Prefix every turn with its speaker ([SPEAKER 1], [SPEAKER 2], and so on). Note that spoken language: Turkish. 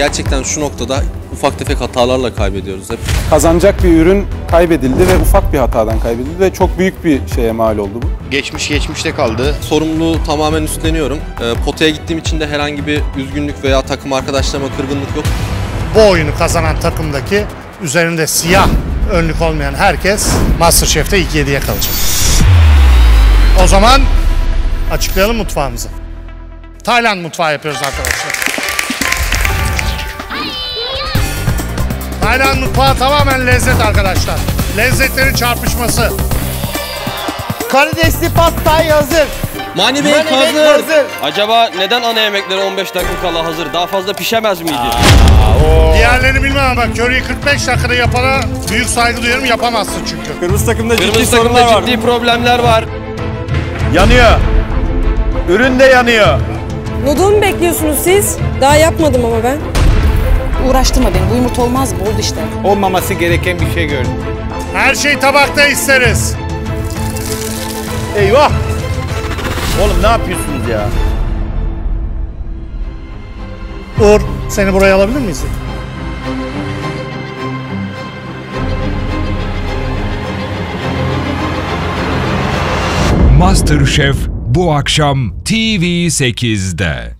[SPEAKER 1] gerçekten şu noktada ufak tefek hatalarla kaybediyoruz hep.
[SPEAKER 2] Kazanacak bir ürün kaybedildi ve ufak bir hatadan kaybedildi ve çok büyük bir şeye mal oldu bu.
[SPEAKER 3] Geçmiş geçmişte kaldı.
[SPEAKER 1] Sorumluluğu tamamen üstleniyorum. Ee, potaya gittiğim için de herhangi bir üzgünlük veya takım arkadaşlarıma kırgınlık yok.
[SPEAKER 4] Bu oyunu kazanan takımdaki üzerinde siyah önlük olmayan herkes Masterchef'te ilk 7'ye kalacak. O zaman açıklayalım mutfağımızı. Tayland mutfağı yapıyoruz arkadaşlar. Tayland mutfağı tamamen lezzet arkadaşlar. Lezzetlerin çarpışması.
[SPEAKER 5] Karidesli pad thai hazır.
[SPEAKER 6] Mani Bey
[SPEAKER 5] Mani
[SPEAKER 6] hazır.
[SPEAKER 5] hazır.
[SPEAKER 6] Acaba neden ana yemekleri 15 dakika kala hazır? Daha fazla pişemez miydi?
[SPEAKER 4] Diğerlerini bilmem ama curry'i 45 dakikada yapana büyük saygı duyuyorum yapamazsın çünkü.
[SPEAKER 2] Kırmızı takımda
[SPEAKER 6] Kırmızı takımda ciddi problemler var.
[SPEAKER 5] Yanıyor. Ürün de yanıyor.
[SPEAKER 7] Noodle mu bekliyorsunuz siz? Daha yapmadım ama ben.
[SPEAKER 8] Uğraştırma beni. Bu yumurta olmaz mı? Oldu işte.
[SPEAKER 5] Olmaması gereken bir şey gördüm.
[SPEAKER 4] Her şey tabakta isteriz.
[SPEAKER 5] Eyvah! Oğlum ne yapıyorsunuz ya?
[SPEAKER 4] Uğur seni buraya alabilir miyiz?
[SPEAKER 9] MasterChef bu akşam TV8'de.